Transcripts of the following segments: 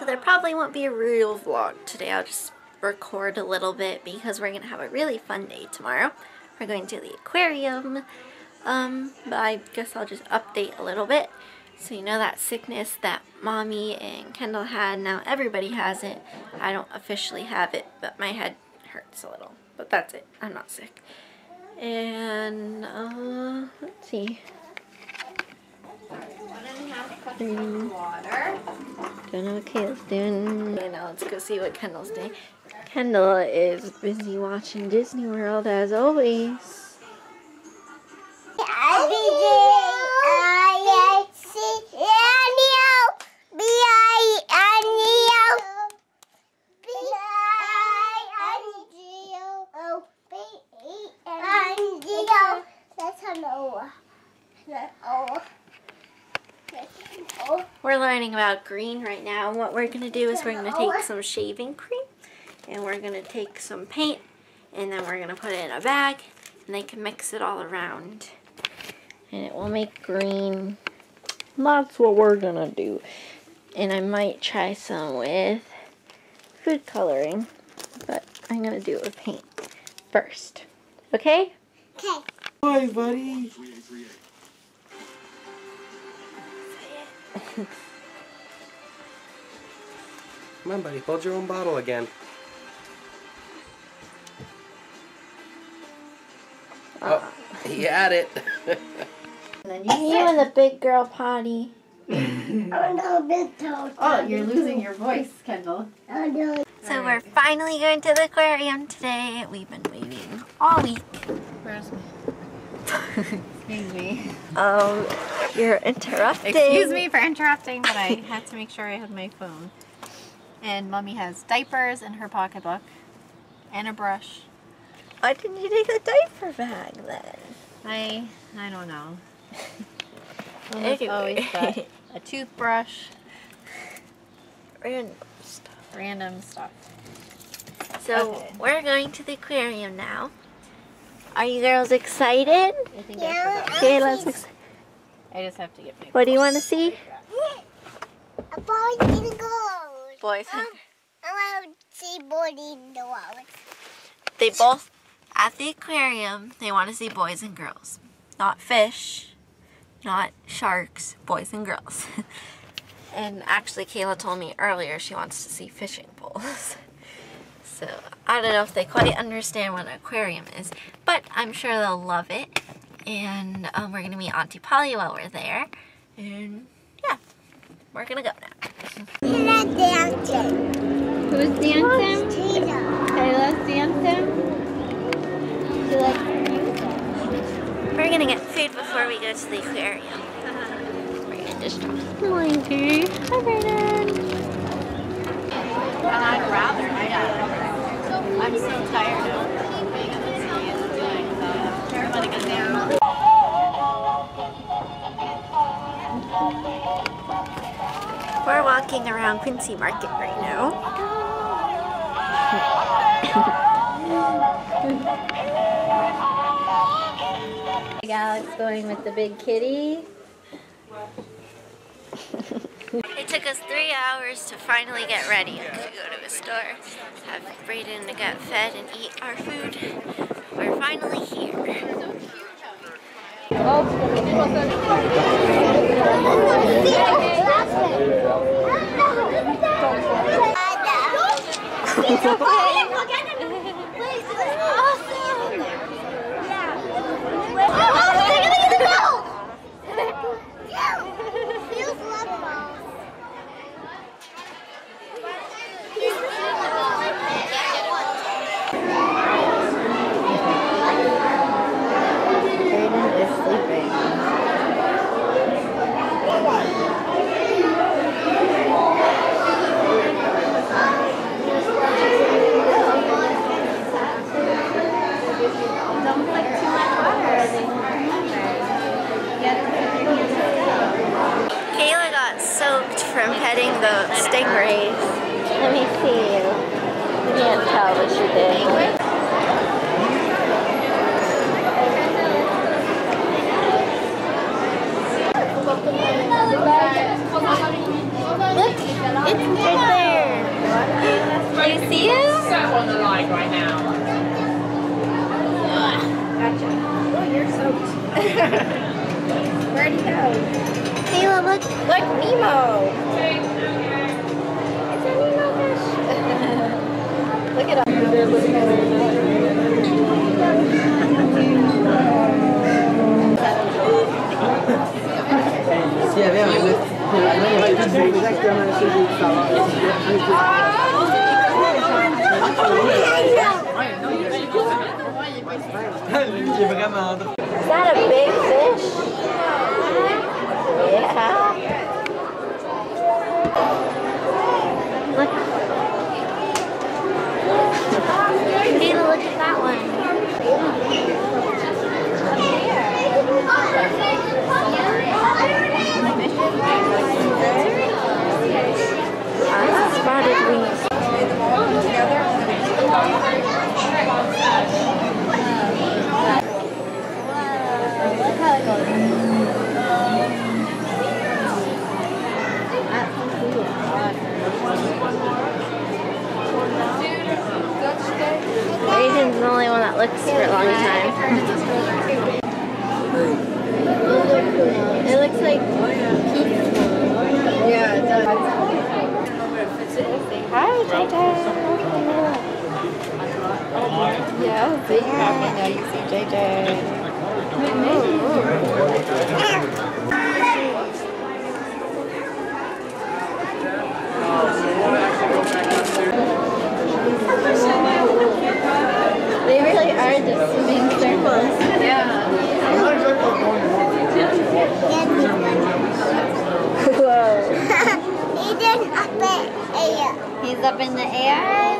So there probably won't be a real vlog today. I'll just record a little bit because we're going to have a really fun day tomorrow. We're going to the aquarium. Um, but I guess I'll just update a little bit. So you know that sickness that mommy and Kendall had, now everybody has it. I don't officially have it, but my head hurts a little. But that's it. I'm not sick. And, uh, let's see. Water. Don't know what Kayla's doing. Okay, now let's go see what Kendall's doing. Kendall is busy watching Disney World as always. Learning about green right now. And what we're going to do is we're going to take some shaving cream and we're going to take some paint and then we're going to put it in a bag and they can mix it all around. And it will make green. That's what we're going to do. And I might try some with food coloring, but I'm going to do it with paint first. Okay? Okay. Hi, buddy. Come on, buddy. Hold your own bottle again. Oh, he had it. And then you in the big girl potty. Oh no, big toe. Oh, you're losing your voice, Kendall. Oh no. So we're finally going to the aquarium today. We've been waiting all week. Where's me? Excuse me. Um, you're interrupting. Excuse me for interrupting, but I had to make sure I had my phone. And mommy has diapers in her pocketbook and a brush. Why didn't you take the diaper bag then? I I don't know. Mama's always got a toothbrush, Random stuff. random stuff. So Okay. we're going to the aquarium now. Are you girls excited? I think Yeah. forgot. Okay, let's. Ex- I just have to get my. what do you want to see? A boy in the gold. Boys. I want to see boy in the water. They both at the aquarium. They want to see boys and girls, not fish, not sharks. Boys and girls. and actually, Kayla told me earlier she wants to see fishing poles. So I don't know if they quite understand what an aquarium is, but I'm sure they'll love it. And um, we're gonna meet Auntie Polly while we're there. And yeah, we're gonna go now. He's not dancing. Who's dancing? Tina. Kayla's dancing. You like We're gonna get food before we go to the aquarium. We're gonna just drop Blinky. Hi, Brandon. I'd rather, yeah. I'm so tired walking around Quincy Market right now. Alex going with the big kitty. It took us three hours to finally get ready to go to a store, have Brayden to get fed and eat our food. We're finally here. Oh. It's okay. Please, S'il y avait un exactement ce que je Lui, il est vraiment drôle. Big happy now you see JJ. They really are just swimming circles. Yeah. Eden up in air. He's up in the air.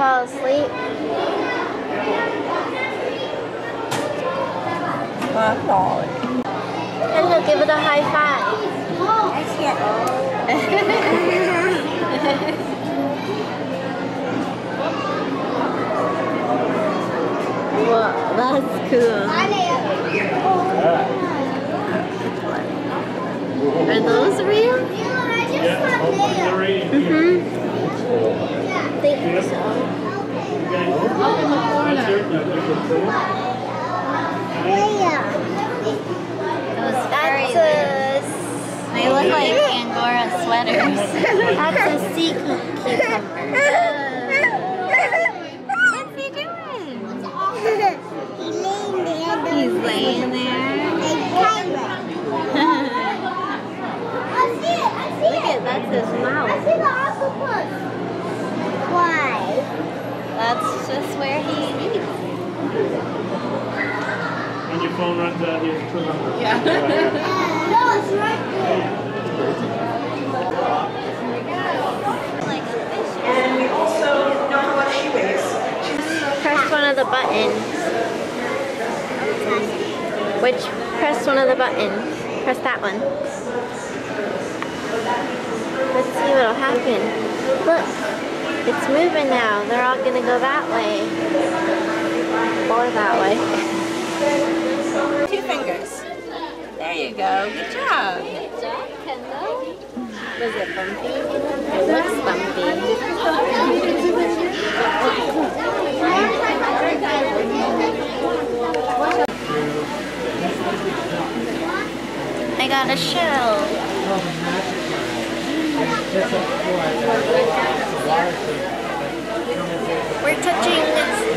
Are you gonna fall asleep? Hello, give it a high five. Whoa, that's cool. Are those real? Think so. Those That's a, They look like Angora sweaters. that's a sea cucumber. What's he doing? He's laying there. He's hiding. I see it. I see it. Look at that's his mouth. Why? That's just where he eats. And your phone runs out, you have to turn on. No, it's right there. Like. And we also know how much she weighs. Press one of the buttons. Which, press one of the buttons. Press that one. Let's see what'll happen. Look, it's moving now. They're all gonna go that way. Or that way. Two fingers. There you go. Good job. Good job, Kendall. Was it bumpy? It looks bumpy. I got a shell. We're touching,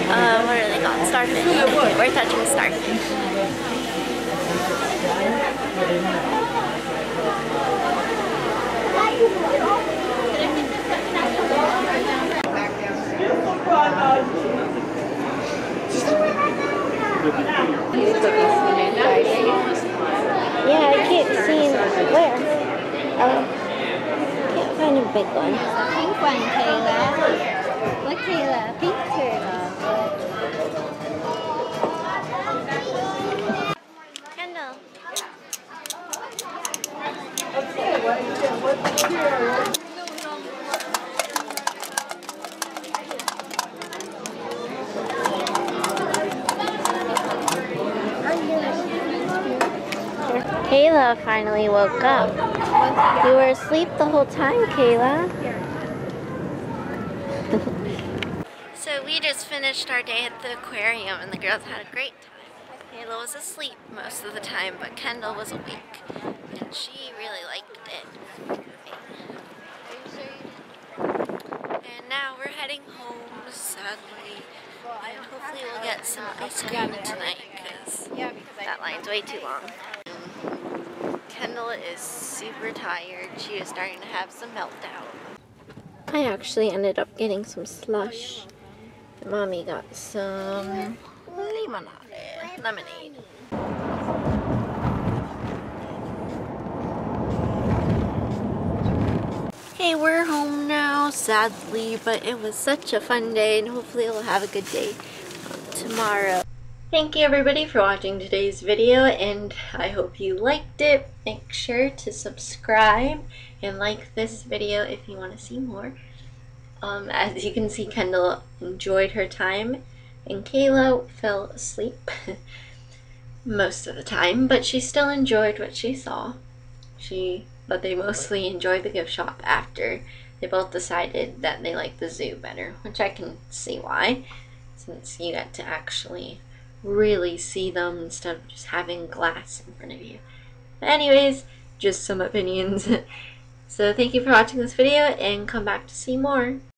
uh, what are they called? Starfish. We're touching starfish. Yeah, I keep seeing where. Um, can't. Big one. There's a pink one, Kayla. Look, Kayla, pink turtle. Kendall. Kayla finally woke up. You were asleep the whole time, Kayla. so we just finished our day at the aquarium and the girls had a great time. Kayla was asleep most of the time, but Kendall was awake and she really liked it. And now we're heading home, sadly. And hopefully we'll get some ice cream tonight because that line's way too long. Kendall is super tired. She is starting to have some meltdown. I actually ended up getting some slush. Mommy got some limonade, lemonade. Hey, we're home now, sadly, but it was such a fun day and hopefully we'll have a good day um, tomorrow. Thank you everybody for watching today's video and I hope you liked it. Make sure to subscribe and like this video if you want to see more. Um, as you can see, Kendall enjoyed her time and Kayla fell asleep most of the time, but she still enjoyed what she saw. She, but they mostly enjoyed the gift shop after they both decided that they liked the zoo better, which I can see why, since you got to actually really see them instead of just having glass in front of you. But anyways, just some opinions. so thank you for watching this video and come back to see more.